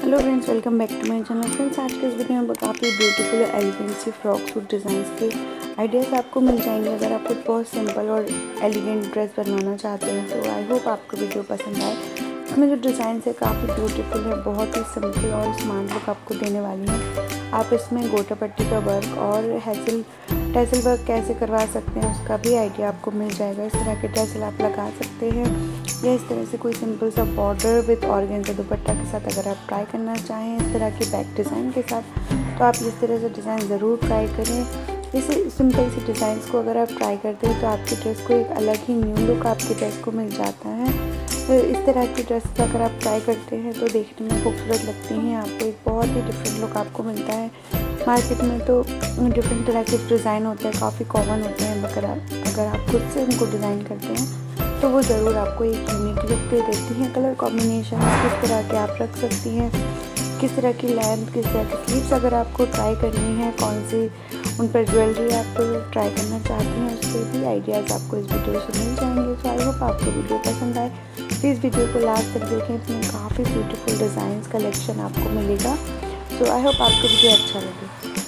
Hello friends, welcome back to my channel. Friends, आज के इस वीडियो में काफ़ी ब्यूटीफुल एलिगेंट सी फ्रॉक सूट डिज़ाइन के आइडियाज़ आपको मिल जाएँगे। अगर आप कुछ बहुत सिंपल और एलिगेंट ड्रेस बनवाना चाहते हैं तो आई होप आपको वीडियो पसंद आए। इसमें जो डिज़ाइन है काफ़ी ब्यूटीफुल है, बहुत ही सिंपल और स्मार्ट लुक आपको देने वाली है। आप इसमें गोटा पट्टी का वर्क और हैसल टैसल वर्क कैसे करवा सकते हैं उसका भी आइडिया आपको मिल जाएगा। इस तरह के टैसल आप लगा सकते हैं। या इस तरह से कोई सिंपल सा बॉर्डर विथ ऑर्गेन्जा दुपट्टा के साथ अगर आप ट्राई करना चाहें इस तरह के बैक डिज़ाइन के साथ तो आप इस तरह से डिज़ाइन ज़रूर ट्राई करें। इस सिंपल सी डिज़ाइंस को अगर आप ट्राई करते हैं तो आपकी ड्रेस को एक अलग ही न्यू लुक आपकी ड्रेस को मिल जाता है। तो इस तरह की ड्रेस अगर आप ट्राई करते हैं तो देखने में खूबसूरत लगती हैं। आपको एक बहुत ही डिफरेंट लुक आपको मिलता है। मार्केट में तो डिफरेंट तरह के डिज़ाइन होते हैं, काफ़ी कॉमन होते हैं। मगर अगर आप खुद से उनको डिज़ाइन करते हैं तो वो ज़रूर आपको एक यूनिक लुक दे देती हैं। कलर कॉम्बिनेशन किस तरह के आप रख सकती हैं, किस तरह की लेंथ किस तरह की स्लीव्स अगर आपको ट्राई करनी है, कौन सी उन पर ज्वेलरी आप ट्राई करना चाहती हैं उसके भी आइडियाज़ आपको इस वीडियो से मिल जाएँगे। तो आई होप आपको वीडियो पसंद आए। प्लीज़ वीडियो को लास्ट तक देखें, इसमें काफ़ी ब्यूटीफुल डिज़ाइंस कलेक्शन आपको मिलेगा। सो आई होप आपको वीडियो अच्छा लगे।